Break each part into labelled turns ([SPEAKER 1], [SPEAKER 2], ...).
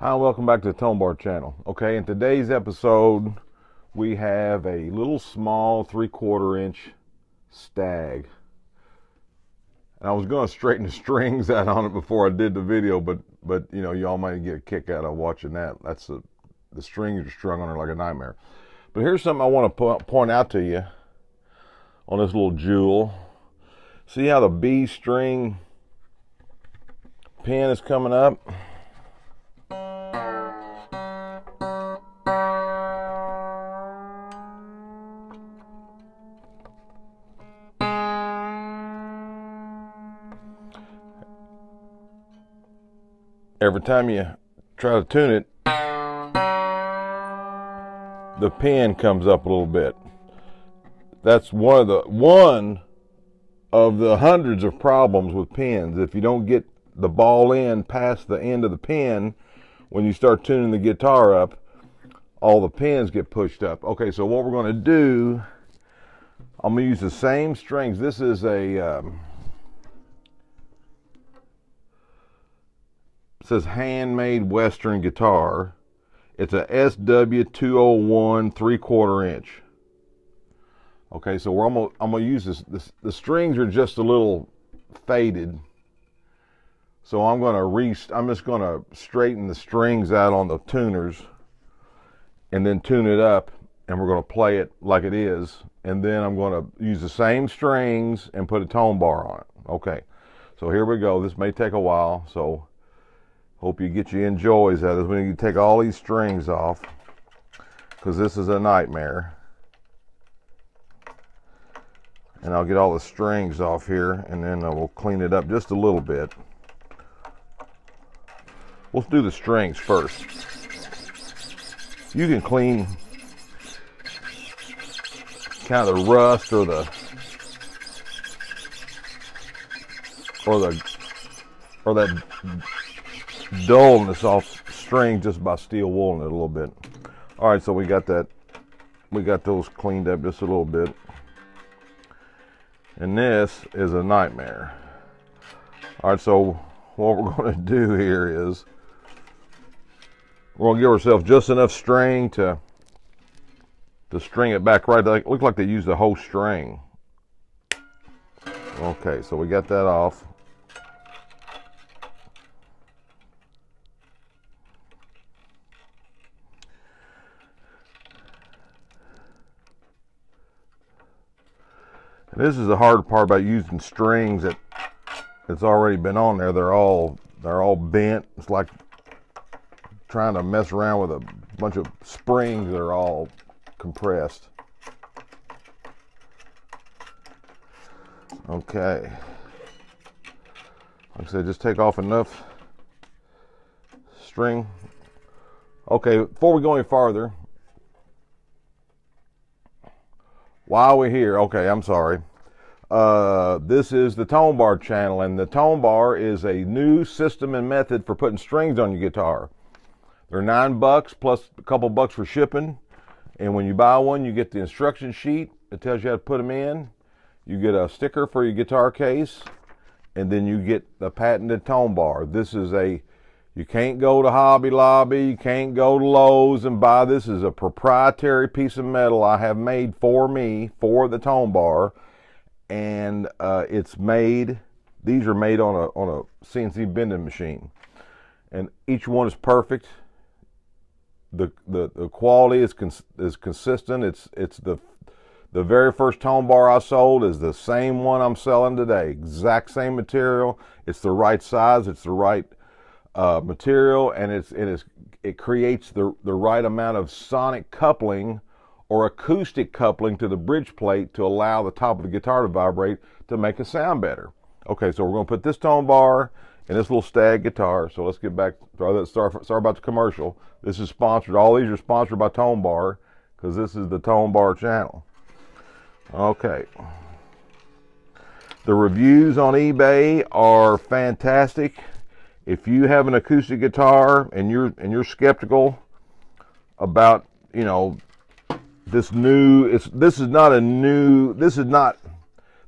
[SPEAKER 1] Hi, and welcome back to the Tone Bar channel. Okay, in today's episode, we have a little small three quarter inch Stagg. And I was going to straighten the strings out on it before I did the video, but but you know y'all might get a kick out of watching that. That's a, the strings are strung on her like a nightmare. But here's something I want to point out to you on this little jewel. See how the B string pin is coming up? Every time you try to tune it, the pin comes up a little bit. That's one of the one of the hundreds of problems with pins. If you don't get the ball in past the end of the pin, when you start tuning the guitar up, all the pins get pushed up. Okay, so what we're going to do, I'm going to use the same strings. This is a um, says handmade Western guitar. It's a SW201 three quarter inch. Okay, so I'm gonna, I'm gonna use this, this. The strings are just a little faded, so I'm gonna re. I'm just gonna straighten the strings out on the tuners, and then tune it up, and we're gonna play it like it is, and then I'm gonna use the same strings and put a tone bar on it. Okay, so here we go. This may take a while, so Hope you get your enjoys out of this when you take all these strings off because this is a nightmare. And I'll get all the strings off here and then uh, we'll clean it up just a little bit. We'll do the strings first. You can clean kind of the rust or the or the or that dullness off string just by steel wooling it a little bit. All right, so we got that, we got those cleaned up just a little bit. And this is a nightmare. All right, so what we're going to do here is we're to give ourselves just enough string to to string it back right. It looked like they used the whole string. Okay, so we got that off. This is the hard part about using strings that it's already been on there. They're all they're all bent. It's like trying to mess around with a bunch of springs that are all compressed. Okay. Like I said, just take off enough string. Okay, before we go any farther, while we're here, okay, I'm sorry. Uh, this is the Tone Bar channel, and the Tone Bar is a new system and method for putting strings on your guitar. They're nine bucks plus a couple bucks for shipping. And when you buy one, you get the instruction sheet that tells you how to put them in. You get a sticker for your guitar case, and then you get the patented tone bar. This is a you can't go to Hobby Lobby, you can't go to Lowe's and buy this is a proprietary piece of metal I have made for me for the tone bar, and uh, it's made. These are made on a on a CNC bending machine, and each one is perfect. the the The quality is cons- is consistent. It's it's the the very first tone bar I sold is the same one I'm selling today. Exact same material. It's the right size. It's the right uh, material, and it's it is it creates the the right amount of sonic coupling or acoustic coupling to the bridge plate to allow the top of the guitar to vibrate to make it sound better. Okay, so we're going to put this tone bar in this little Stagg guitar. So let's get back. Sorry, sorry about the commercial. This is sponsored. All these are sponsored by Tone Bar because this is the Tone Bar channel. Okay. The reviews on eBay are fantastic if you have an acoustic guitar and you're and you're skeptical about you know this new it's this is not a new this is not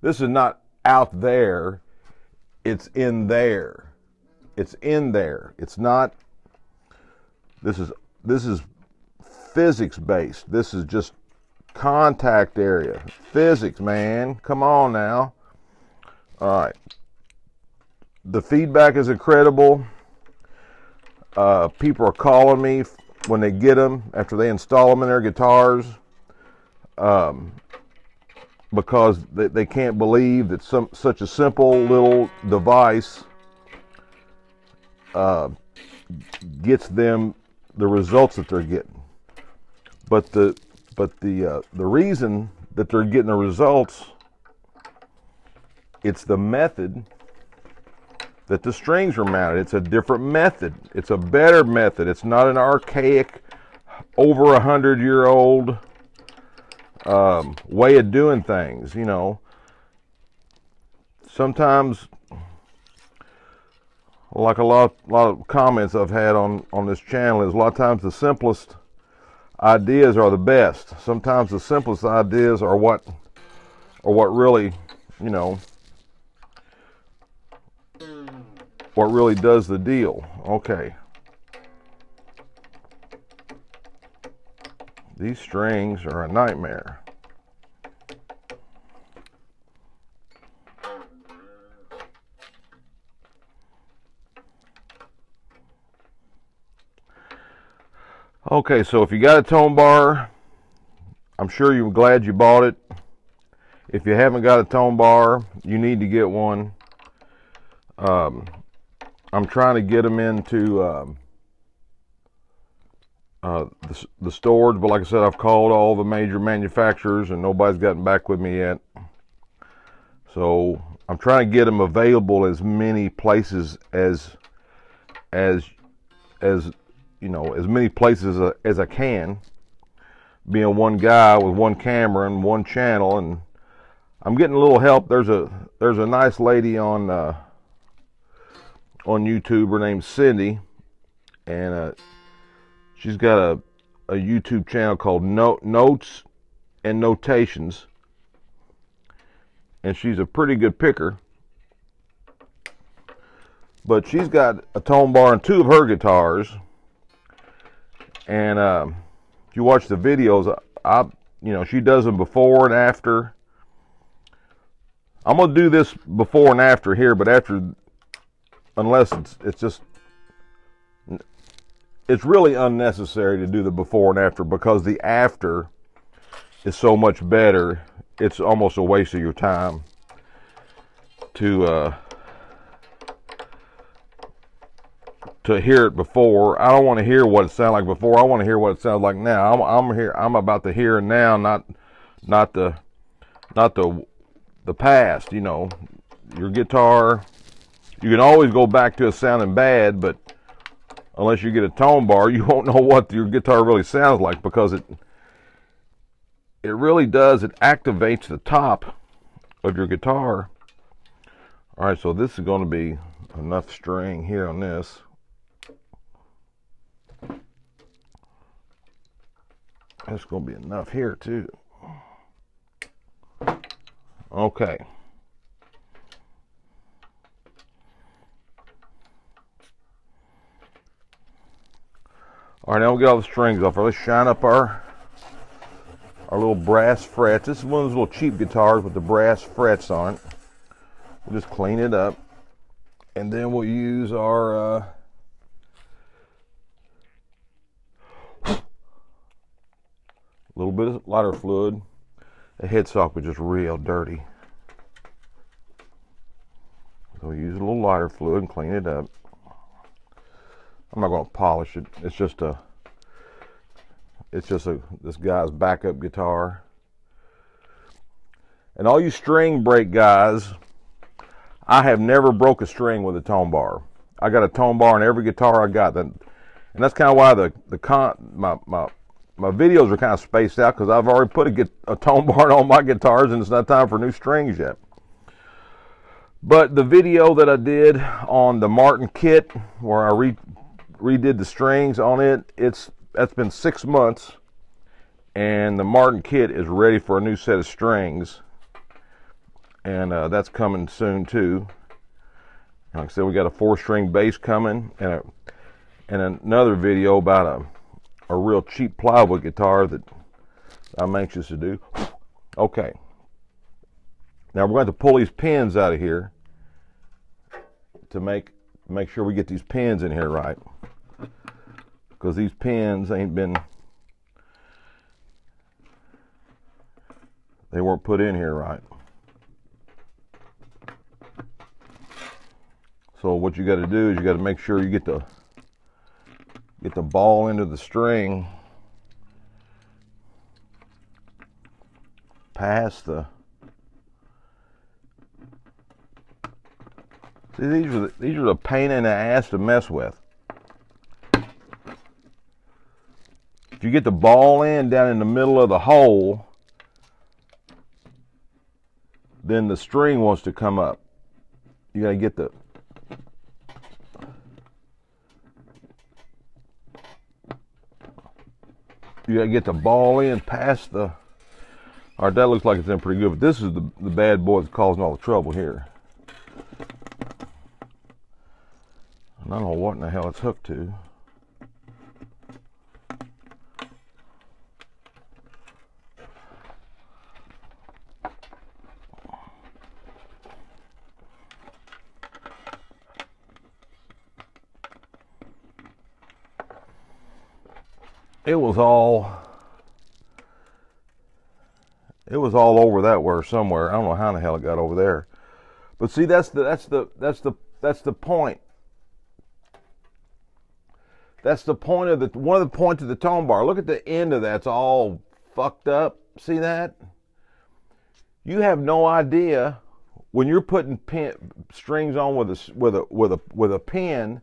[SPEAKER 1] this is not out there it's in there it's in there it's not This is this is physics based. This is just contact area. Physics, man. Come on now. All right. The feedback is incredible. Uh, people are calling me when they get them after they install them in their guitars um, because they, they can't believe that some such a simple little device uh, gets them the results that they're getting. But the but the uh, the reason that they're getting the results it's the method that the strings are mounted. It's a different method. It's a better method. It's not an archaic, over a hundred year old um, way of doing things. You know, sometimes, like a lot, lot of comments I've had on on this channel, is a lot of times the simplest ideas are the best. Sometimes the simplest ideas are what are what really, you know, what really does the deal. Okay. These strings are a nightmare. Okay, so if you got a tone bar, I'm sure you're glad you bought it. If you haven't got a tone bar, you need to get one. Um, I'm trying to get them into um, uh, the, the storage, but like I said, I've called all the major manufacturers and nobody's gotten back with me yet. So I'm trying to get them available as many places as as as you know as many places as, as I can. Being one guy with one camera and one channel, and I'm getting a little help. There's a there's a nice lady on. Uh, on YouTube. Her name's Cindy, and uh, she's got a, a YouTube channel called no- Notes and Notations, and she's a pretty good picker. But she's got a tone bar on two of her guitars, and uh, if you watch the videos, I, you know, she does them before and after. I'm gonna do this before and after here, but after unless it's it's just it's really unnecessary to do the before and after because the after is so much better. It's almost a waste of your time to uh, to hear it before. I don't want to hear what it sounded like before. I want to hear what it sounds like now. I'm, I'm here. I'm about to hear now, not not the not the the past. You know, your guitar you can always go back to it sounding bad, but unless you get a tone bar, you won't know what your guitar really sounds like because it it really does. It activates the top of your guitar. All right, so this is going to be enough string here on this. That's going to be enough here too. Okay. All right, now we'll get all the strings off. Let's shine up our our little brass frets. This is one of those little cheap guitars with the brass frets on it. We'll just clean it up, and then we'll use our uh, little bit of lighter fluid. The headstock was just real dirty. So we use a little lighter fluid and clean it up. I'm not going to polish it. It's just a it's just a this guy's backup guitar. And all you string break guys, I have never broke a string with a tone bar. I got a tone bar in every guitar I got. And that's kind of why the the con my my my videos are kind of spaced out because I've already put a, a tone bar on my guitars and it's not time for new strings yet. But the video that I did on the Martin kit, where I re redid the strings on it. It's that's been six months, and the Martin kit is ready for a new set of strings, and uh, that's coming soon too. Like I said, we got a four-string bass coming, and a, and another video about a, a real cheap plywood guitar that I'm anxious to do. Okay. Now we're going to pull these pins out of here to make make sure we get these pins in here right. Because these pins ain't been they weren't put in here right. So what you got to do is you got to make sure you get the get the ball into the string past the See these are the, these are the pain in the ass to mess with. If you get the ball in down in the middle of the hole, then the string wants to come up. You got to get the you got to get the ball in past the. All right, that looks like it's in pretty good, but this is the, the bad boy that's causing all the trouble here. I don't know what in the hell it's hooked to. It was all it was all over that where somewhere. I don't know how in the hell it got over there. But see that's the that's the that's the that's the point. That's the point of the one of the points of the tone bar. Look at the end of that's all fucked up. See that? You have no idea when you're putting pin, strings on with a with a with a with a pin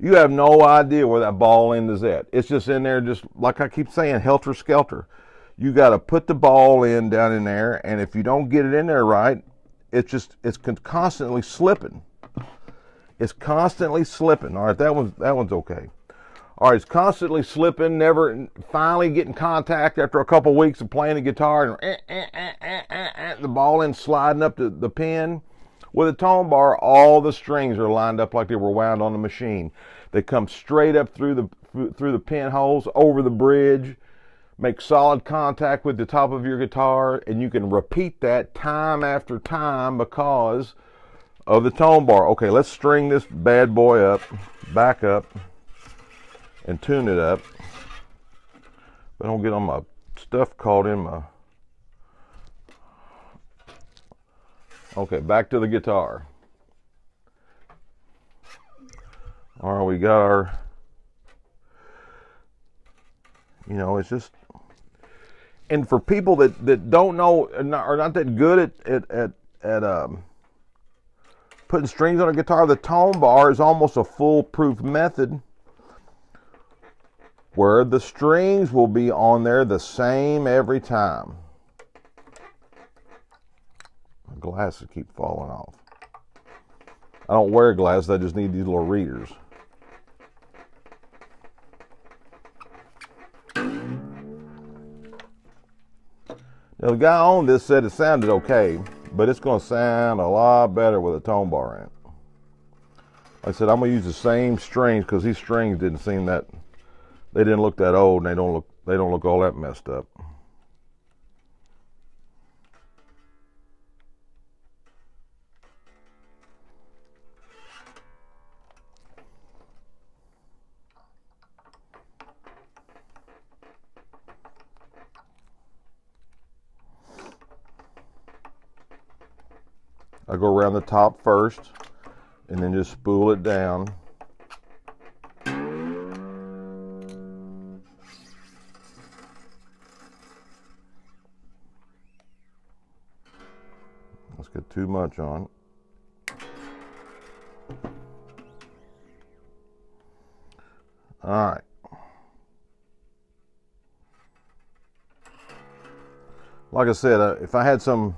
[SPEAKER 1] you have no idea where that ball end is at. It's just in there, just like I keep saying, helter skelter. You got to put the ball in down in there, and if you don't get it in there right, it's just it's constantly slipping. It's constantly slipping. All right, that one's that one's okay. All right, it's constantly slipping, never finally getting contact after a couple of weeks of playing the guitar, and eh eh eh, eh, eh, eh, the ball in sliding up to the pin. With a tone bar, all the strings are lined up like they were wound on a machine. They come straight up through the through the pinholes, over the bridge, make solid contact with the top of your guitar, and you can repeat that time after time because of the tone bar. Okay, let's string this bad boy up, back up, and tune it up. But I don't get all my stuff caught in my Okay, back to the guitar. All right, we got our, you know, it's just, and for people that, that don't know are not, are not that good at, at, at, at um, putting strings on a guitar, the tone bar is almost a foolproof method where the strings will be on there the same every time glasses keep falling off. I don't wear glasses, I just need these little readers. Now, the guy on this said it sounded okay, but it's to sound a lot better with a tone bar in it. I said I'm to use the same strings because these strings didn't seem that they didn't look that old and they don't look they don't look all that messed up. Go around the top first and then just spool it down. Let's get too much on. All right. Like I said, uh, if I had some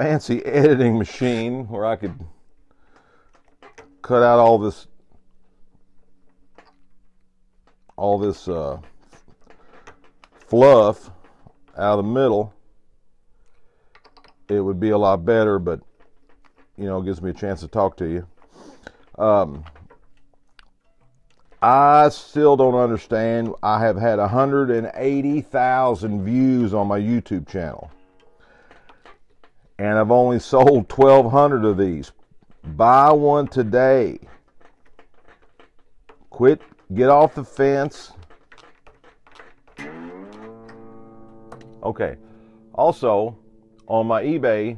[SPEAKER 1] fancy editing machine where I could cut out all this all this uh, fluff out of the middle it would be a lot better but you know it gives me a chance to talk to you Um, I still don't understand. I have had 180,000 views on my YouTube channel. And I've only sold 1,200 of these. Buy one today. Quit, get off the fence. Okay. Also, on my eBay,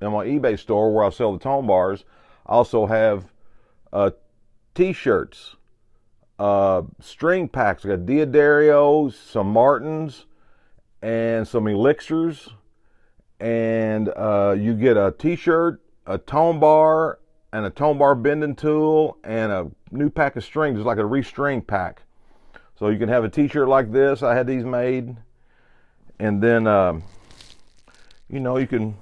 [SPEAKER 1] in my eBay store where I sell the tone bars, I also have uh, t-shirts uh, string packs. I got D'Addarios, some Martins, and some elixirs. And uh, you get a T-shirt, a tone bar, and a tone bar bending tool, and a new pack of strings, like a restring pack. So you can have a T-shirt like this. I had these made, and then um, you know you can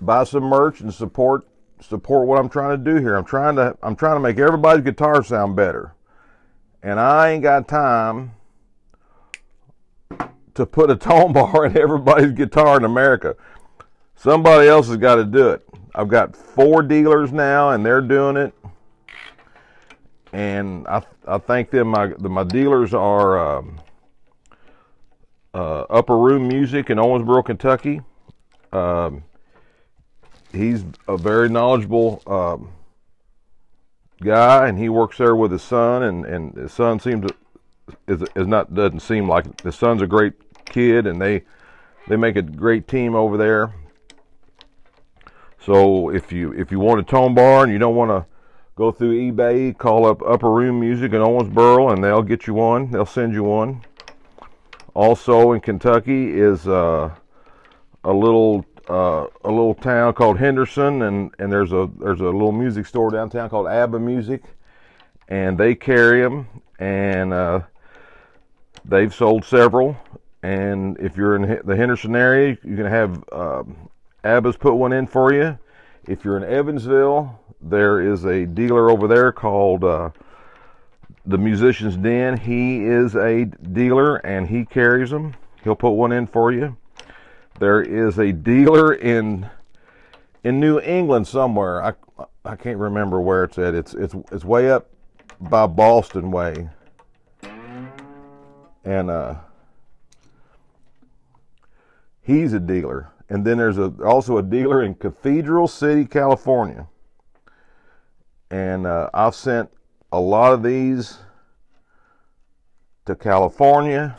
[SPEAKER 1] buy some merch and support support what I'm trying to do here. I'm trying to I'm trying to make everybody's guitar sound better. And I ain't got time to put a tone bar in everybody's guitar in America. Somebody else has got to do it. I've got four dealers now and they're doing it. And I I thank them my my dealers are um, uh, Upper Room Music in Owensboro, Kentucky. Um, he's a very knowledgeable um, guy, and he works there with his son, and and his son seems to, is is not doesn't seem like his son's a great kid, and they they make a great team over there. So if you if you want a tone bar and you don't want to go through eBay, call up Upper Room Music in Owensboro, and they'll get you one. They'll send you one. Also in Kentucky is uh, a little uh, a little town called Henderson, and, and there's a there's a little music store downtown called ABBA Music, and they carry them, and uh, they've sold several. And if you're in the Henderson area, you can have um, ABBA's put one in for you. If you're in Evansville, there is a dealer over there called uh, the Musician's Den. He is a dealer, and he carries them. He'll put one in for you. There is a dealer in in New England somewhere. I I can't remember where it's at. It's it's it's way up by Boston way. And uh he's a dealer. And then there's a also a dealer in Cathedral City, California. And uh, I've sent a lot of these to California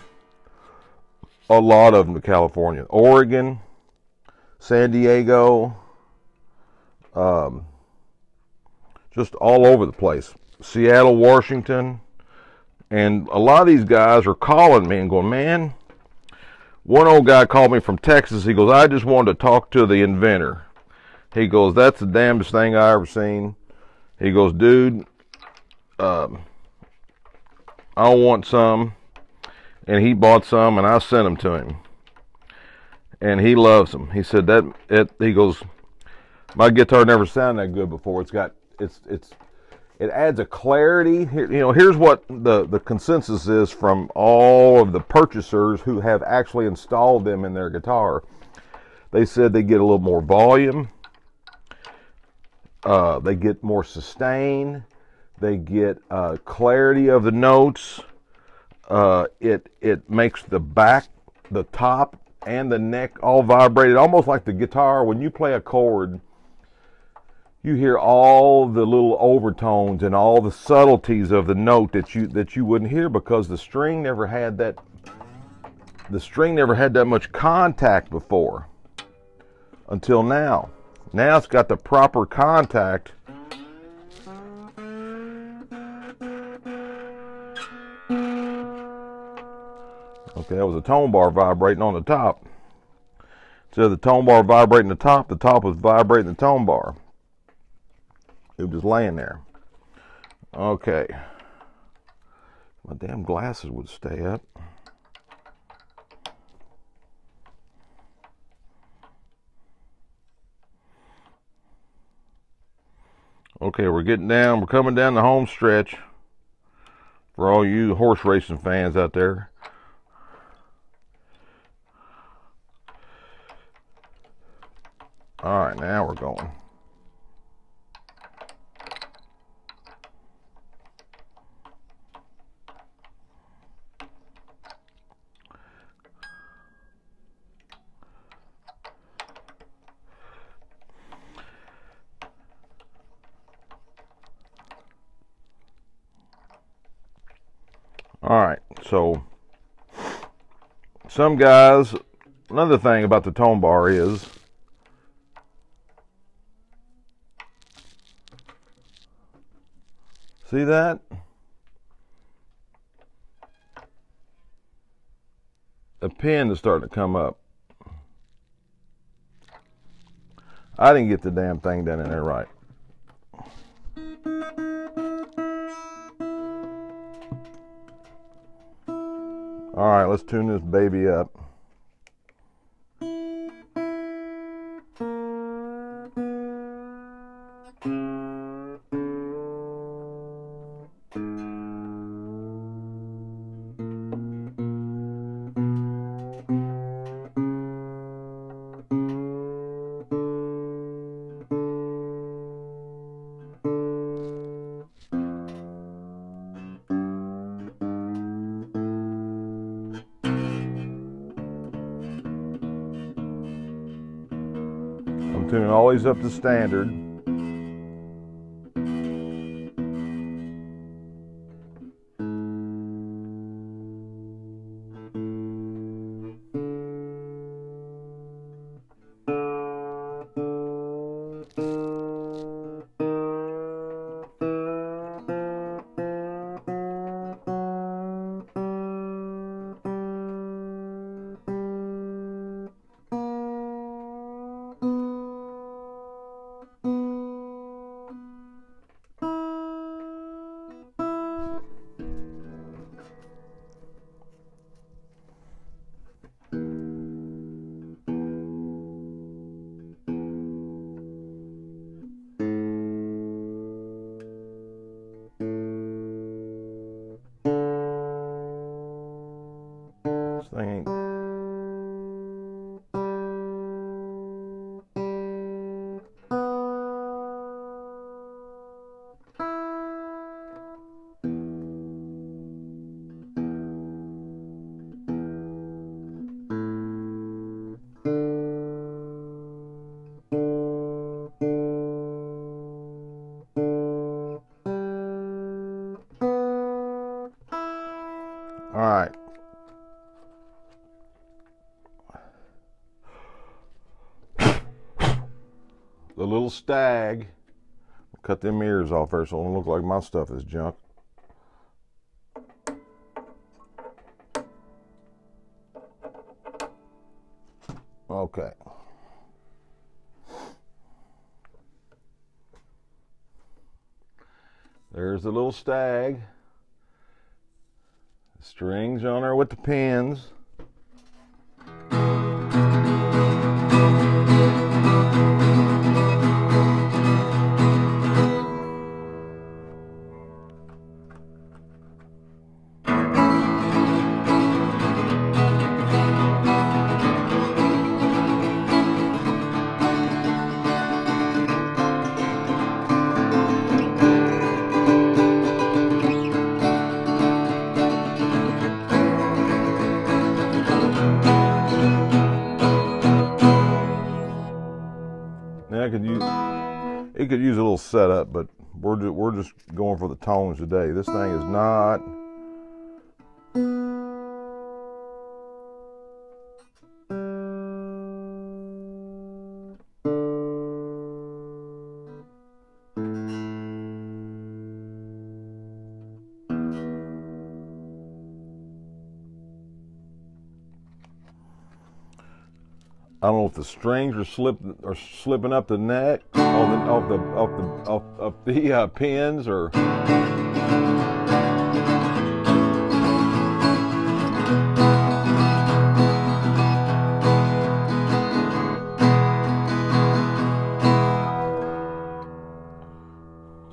[SPEAKER 1] a lot of them to California, Oregon, San Diego, um, just all over the place. Seattle, Washington, and a lot of these guys are calling me and going, man. One old guy called me from Texas. He goes, I just wanted to talk to the inventor. He goes, that's the damnedest thing I ever seen. He goes, dude, um, I want some and he bought some and I sent them to him. And he loves them. He said that it he goes my guitar never sounded that good before. It's got it's it's it adds a clarity. Here, you know, here's what the the consensus is from all of the purchasers who have actually installed them in their guitar. They said they get a little more volume. Uh, they get more sustain. They get uh, clarity of the notes. Uh, it it makes the back, the top, and the neck all vibrated, almost like the guitar. When you play a chord, you hear all the little overtones and all the subtleties of the note that you that you wouldn't hear because the string never had that. The string never had that much contact before. Until now, now it's got the proper contact Okay, that was a tone bar vibrating on the top. So the tone bar vibrating the top, the top was vibrating the tone bar. It was just laying there. Okay. My damn glasses would stay up. Okay, we're getting down. We're coming down the home stretch for all you horse racing fans out there. All right, now we're going. All right, so some guys, another thing about the tone bar is see that? The pin is starting to come up. I didn't get the damn thing done in there right. All right, let's tune this baby up. I'm always up to standard. All right. The little Stagg. Cut them ears off first. so it don't look like my stuff is junk. Okay. There's the little Stagg. Strings on her with the pins. We're just, going for the tones today. This thing is not. I don't know if the strings are slipping are slipping up the neck off the off the off the off, off the uh, pins or.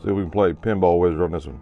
[SPEAKER 1] See if we can play pinball wizard on this one.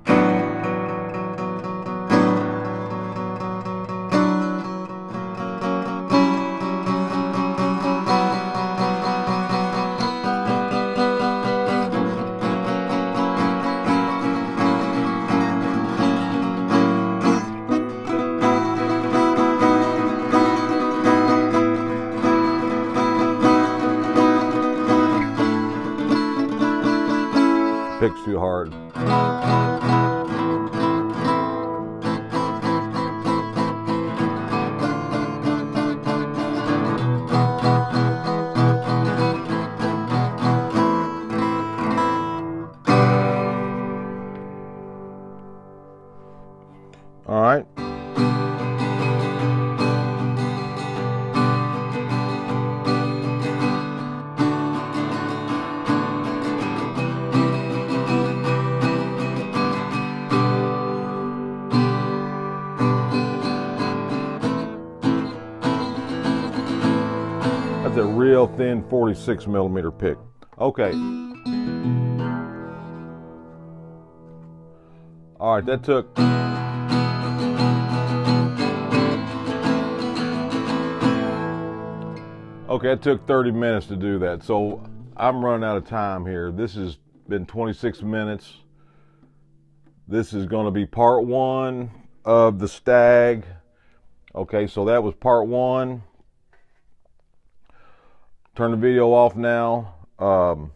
[SPEAKER 1] Thin 46 millimeter pick. Okay. All right, that took. Okay, it took 30 minutes to do that. So I'm running out of time here. This has been 26 minutes. This is going to be part one of the Stagg. Okay, so that was part one. Turn the video off now. Um,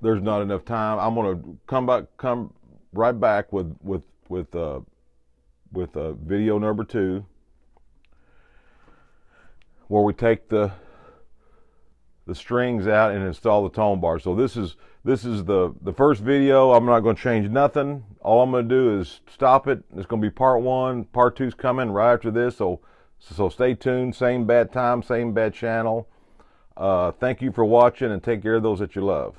[SPEAKER 1] there's not enough time. I'm gonna come back, come right back with with with uh, with uh, video number two, where we take the the strings out and install the tone bar. So this is this is the the first video. I'm not going to change nothing. All I'm to do is stop it. It's going to be part one. Part two's coming right after this. So so stay tuned. Same bad time, same bad channel. Uh, thank you for watching and take care of those that you love.